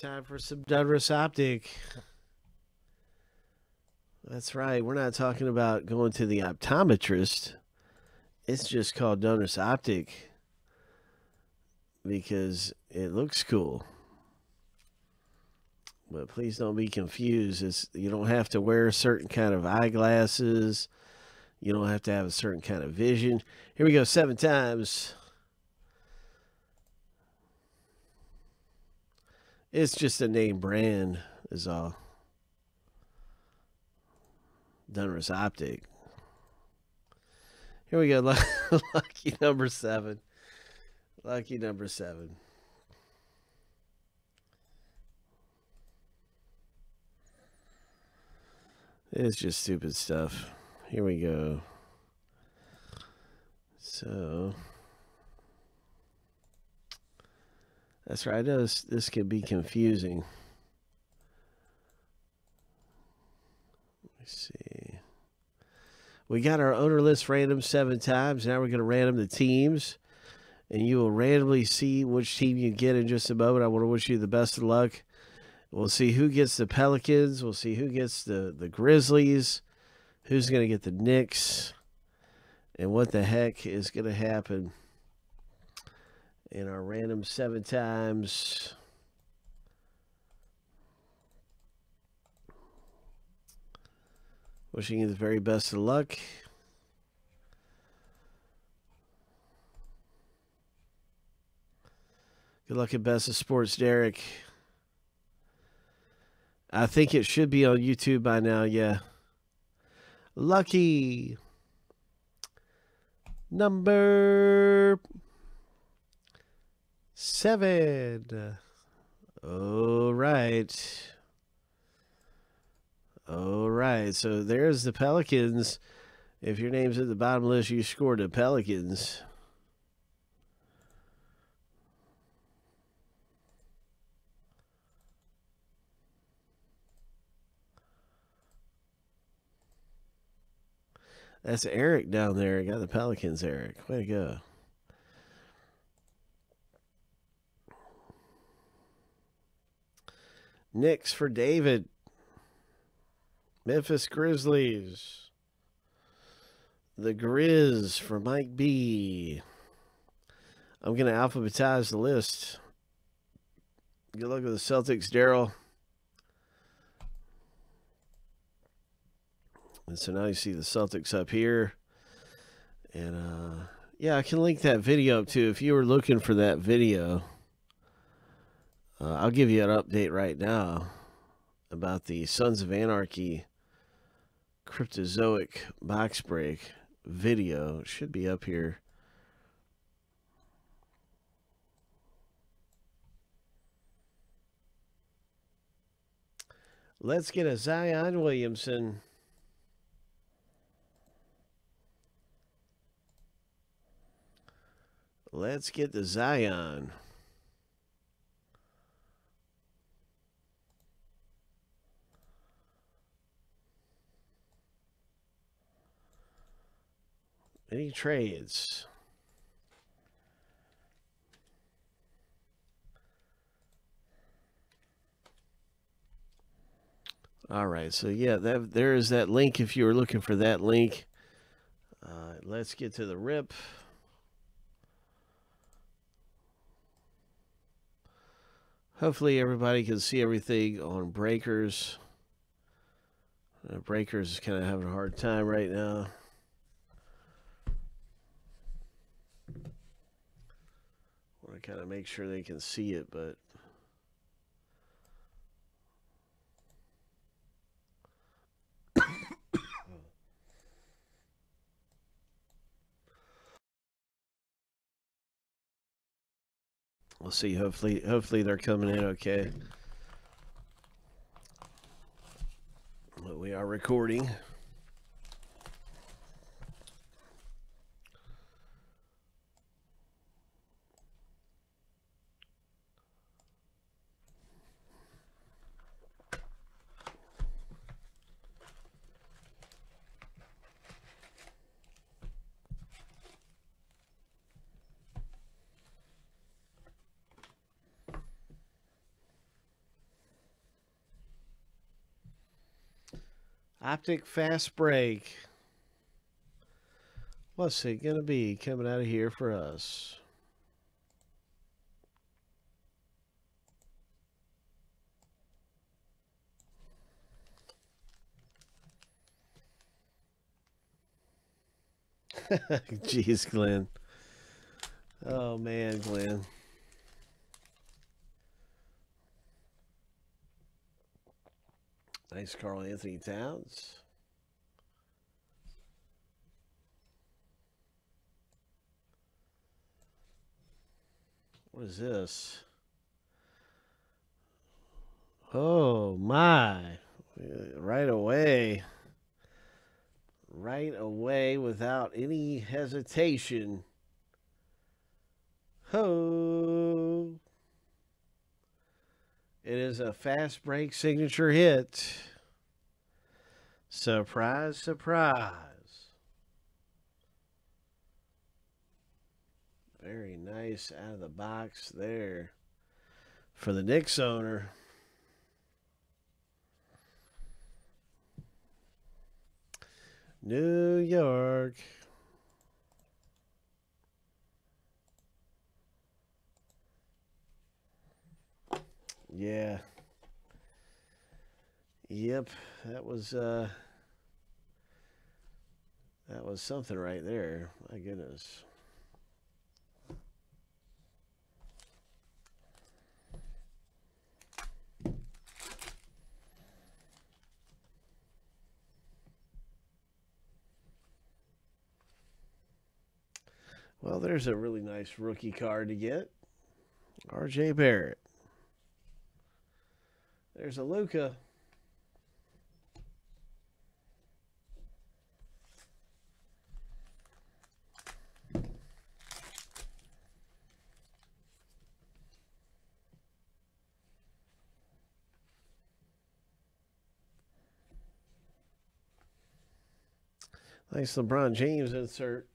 Time for some Donruss Optic. That's right. We're not talking about going to the optometrist. It's just called Donruss Optic because it looks cool. But please don't be confused. It's, you don't have to wear a certain kind of eyeglasses. You don't have to have a certain kind of vision. Here we go, seven times. It's just a name brand, is all. Donruss Optic. Here we go. Lucky number seven. Lucky number seven. It's just stupid stuff. Here we go. So. That's right. I know this, this could be confusing. Let's see. We got our owner list random seven times. Now we're going to random the teams. And you will randomly see which team you get in just a moment. I want to wish you the best of luck. We'll see who gets the Pelicans. We'll see who gets the, the Grizzlies. Who's going to get the Knicks. And what the heck is going to happen in our random seven times. Wishing you the very best of luck. Good luck at Best of Sports, Derek. I think it should be on YouTube by now, yeah. Lucky number seven. All right. All right. So there's the Pelicans. If your name's at the bottom list, you scored the Pelicans. That's Eric down there. I got the Pelicans, Eric. Way to go. Knicks for David. Memphis Grizzlies. The Grizz for Mike B. I'm going to alphabetize the list. Good luck with the Celtics, Daryl. And so now you see the Celtics up here. And uh, yeah, I can link that video up too. If you were looking for that video, uh, I'll give you an update right now about the Sons of Anarchy Cryptozoic box break video. It should be up here. Let's get a Zion Williamson. Let's get the Zion. Any trades? All right, so yeah, that there is that link if you were looking for that link. Uh, let's get to the rip. Hopefully, everybody can see everything on Breakers. Uh, Breakers is kind of having a hard time right now. Kind of make sure they can see it, but. We'll see. Hopefully, hopefully they're coming in okay. But we are recording. Fast break. What's it going to be coming out of here for us? Jeez, Glenn. Oh, man, Glenn. Nice Karl-Anthony Towns. What is this? Oh my. Right away. Right away without any hesitation. Ho. It is a fast break signature hit. Surprise, surprise. Very nice out of the box there for the Knicks owner. New York. Yeah. Yep, that was uh that was something right there. My goodness. Well, there's a really nice rookie card to get. RJ Barrett. There's a Luka. Nice LeBron James insert.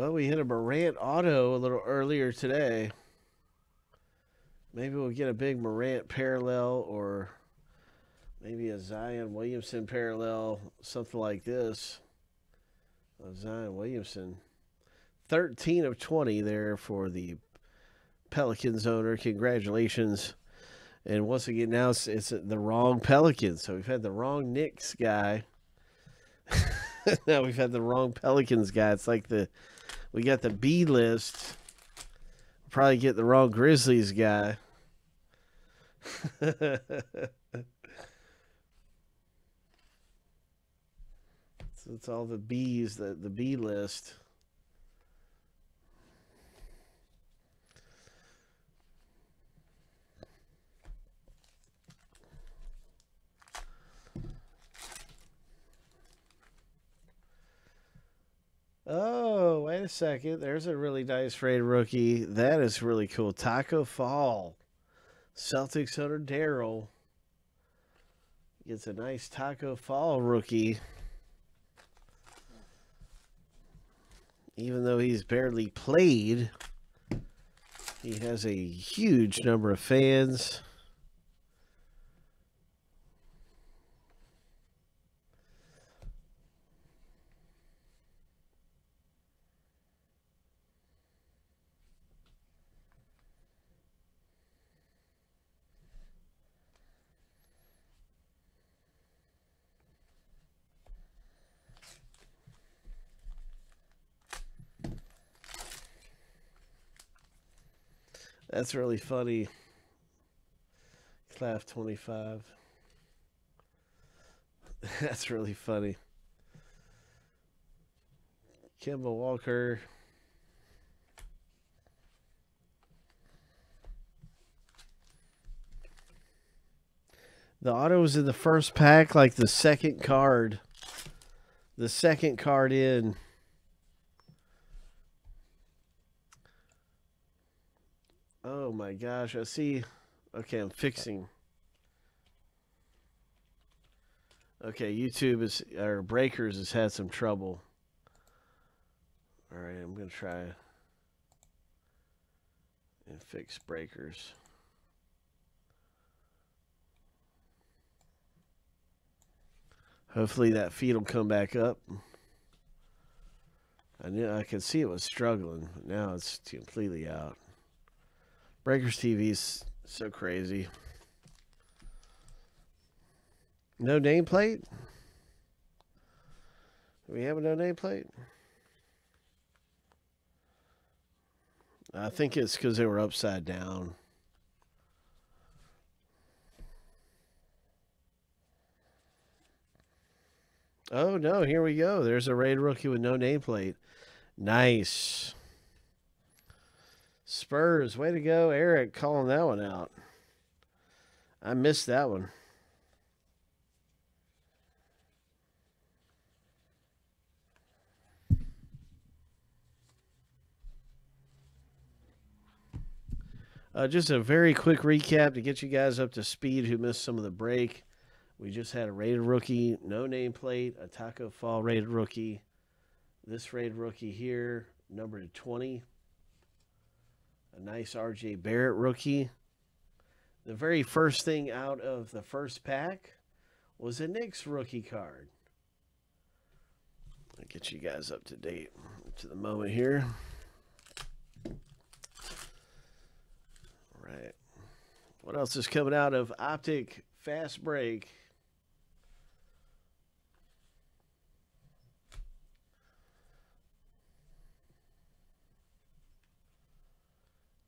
Well, we hit a Morant auto a little earlier today. Maybe we'll get a big Morant parallel or maybe a Zion Williamson parallel, something like this. Zion Williamson. 13 of 20 there for the Pelicans owner. Congratulations. And once again, now it's, it's the wrong Pelicans. So we've had the wrong Knicks guy. now we've had the wrong Pelicans guy. It's like the we got the B list. Probably get the wrong Grizzlies guy. so it's all the B's, the, the B list. Oh, wait a second. There's a really nice rated rookie. That is really cool. Taco Fall. Celtics owner Daryl gets a nice Taco Fall rookie. Even though he's barely played, he has a huge number of fans. That's really funny. Class 25. That's really funny. Kemba Walker. The auto was in the first pack, like the second card. The second card in. Oh my gosh, I see. Okay, I'm fixing. Okay, YouTube is or Breakers has had some trouble. All right, I'm gonna try. and fix breakers. Hopefully that feed will come back up. I knew I could see it was struggling, now it's completely out. Breakers TV's so crazy. No nameplate? Do we have a no nameplate? I think it's because they were upside down. Oh no, here we go. There's a rated rookie with no nameplate. Nice. Spurs, way to go, Eric, calling that one out. I missed that one. Uh, just a very quick recap to get you guys up to speed who missed some of the break. We just had a rated rookie, no nameplate, a Taco Fall rated rookie. This rated rookie here, number 20. A nice RJ Barrett rookie. The very first thing out of the first pack was a Knicks rookie card. I'll get you guys up to date to the moment here. All right. What else is coming out of Optic Fast Break?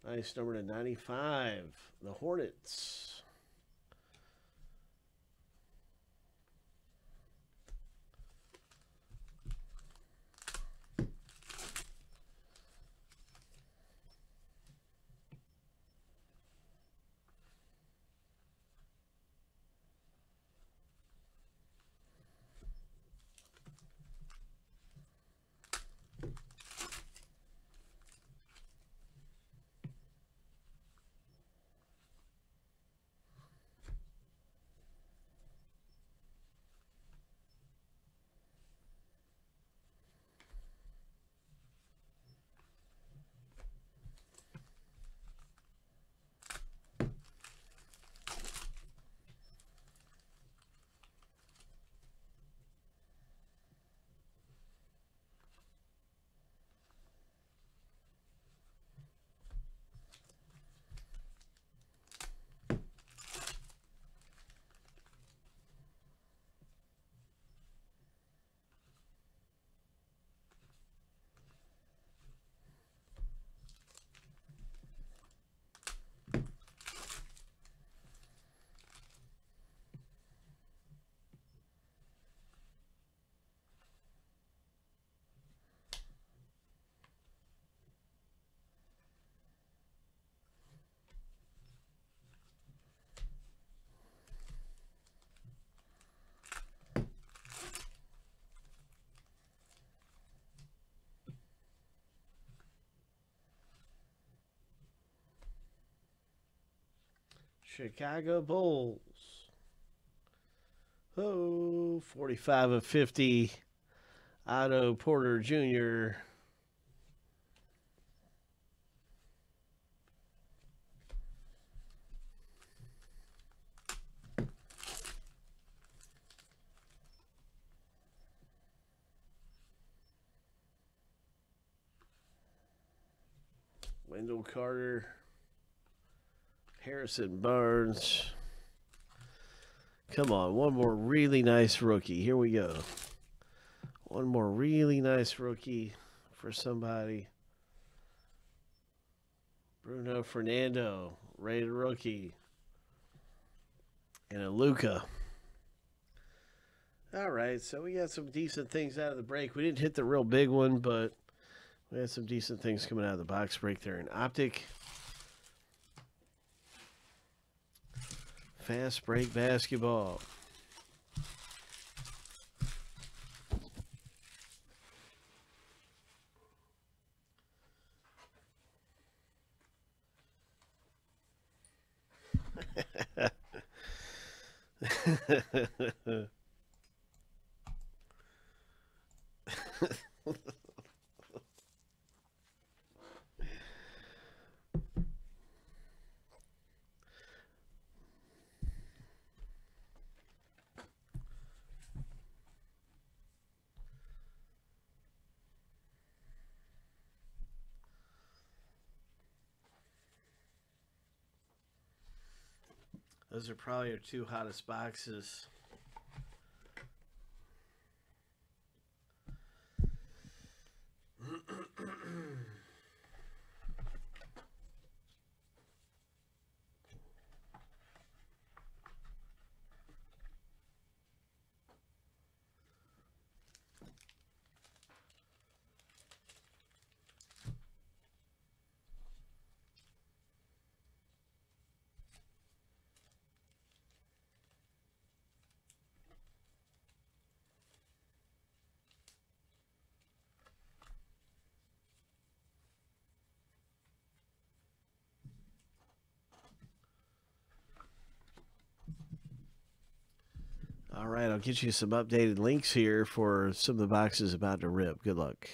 Nice number to 95. The Hornets. Chicago Bulls. Oh, 45 of 50. Otto Porter Jr. Wendell Carter. Harrison Barnes. Come on, one more really nice rookie. Here we go. One more really nice rookie for somebody. Bruno Fernando, rated rookie. And a Luka. All right, so we got some decent things out of the break. We didn't hit the real big one, but we had some decent things coming out of the box break there in Optic. Fast break basketball. Those are probably our two hottest boxes. All right, I'll get you some updated links here for some of the boxes about to rip. Good luck.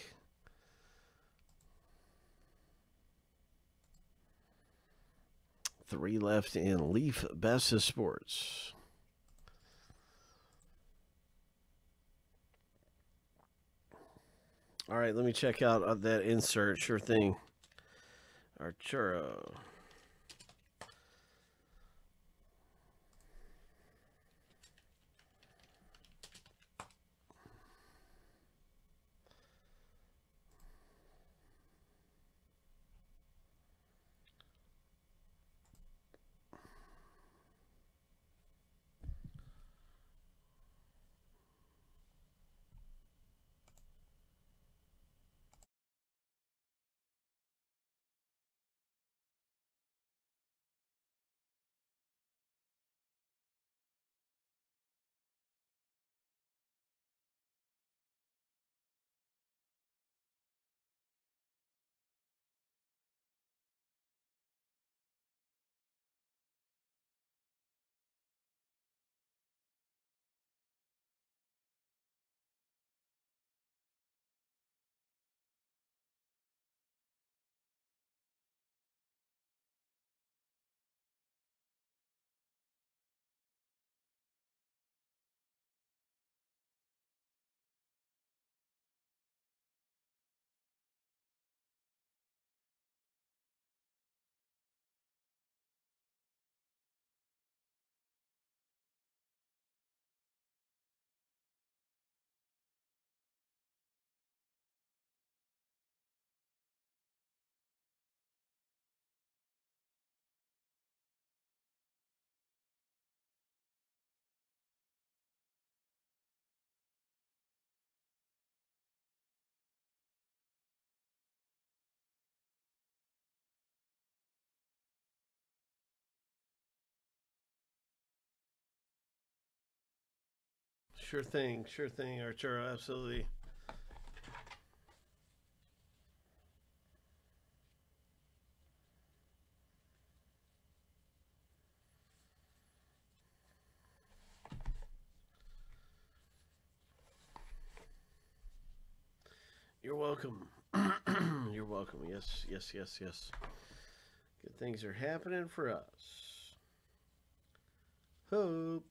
Three left in Leaf Best of Sports. All right, let me check out uh, that insert. Sure thing. Arturo. Sure thing, sure thing, Arturo. Absolutely. You're welcome. You're welcome. Yes, yes, yes, yes. Good things are happening for us. Hope.